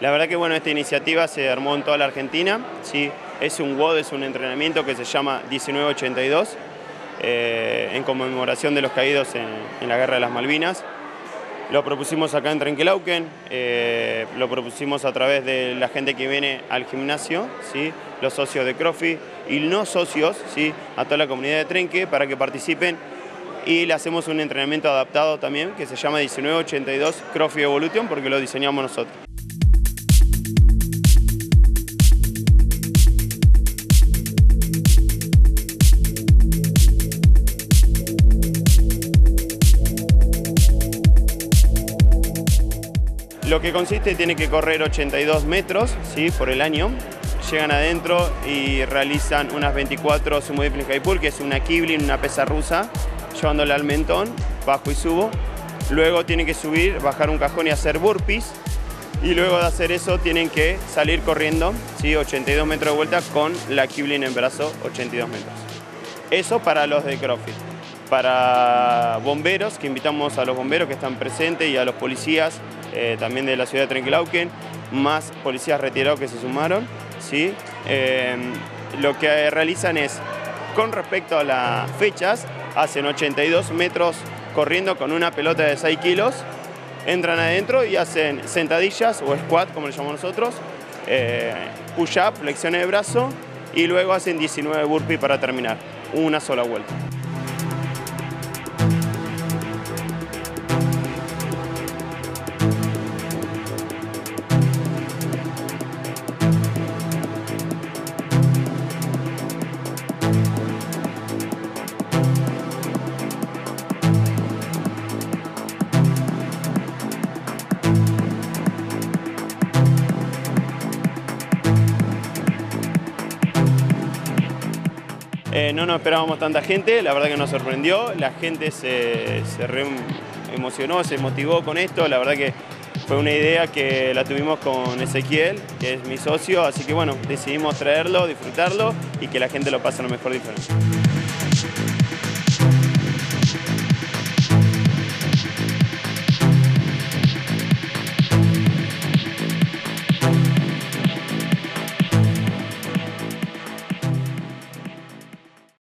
La verdad que bueno, esta iniciativa se armó en toda la Argentina, ¿sí? es un WOD, es un entrenamiento que se llama 1982, eh, en conmemoración de los caídos en, la Guerra de las Malvinas. Lo propusimos acá en Trenquelauquen, eh, lo propusimos a través de la gente que viene al gimnasio, ¿sí? los socios de Crofi y no socios, ¿sí? a toda la comunidad de Trenque para que participen y le hacemos un entrenamiento adaptado también que se llama 1982 Crofi Evolution porque lo diseñamos nosotros. Lo que consiste tiene que correr 82 metros ¿sí? por el año. Llegan adentro y realizan unas 24 sumo high pull, que es una kibling, una pesa rusa, llevándola al mentón, bajo y subo. Luego tienen que subir, bajar un cajón y hacer burpees. Y luego de hacer eso tienen que salir corriendo, ¿sí? 82 metros de vuelta con la kibling en brazo, 82 metros. Eso para los de CrossFit. Para bomberos, que invitamos a los bomberos que están presentes y a los policías eh, también de la ciudad de Trenquilauquen, más policías retirados que se sumaron. ¿sí? Eh, lo que realizan es, con respecto a las fechas, hacen 82 metros corriendo con una pelota de 6 kilos, entran adentro y hacen sentadillas o squat, como le llamamos nosotros, eh, push-up, flexiones de brazo, y luego hacen 19 burpees para terminar, una sola vuelta. Eh, no nos esperábamos tanta gente, la verdad que nos sorprendió, la gente se, emocionó, se motivó con esto, la verdad que fue una idea que la tuvimos con Ezequiel, que es mi socio, así que bueno, decidimos traerlo, disfrutarlo y que la gente lo pase lo mejor diferente.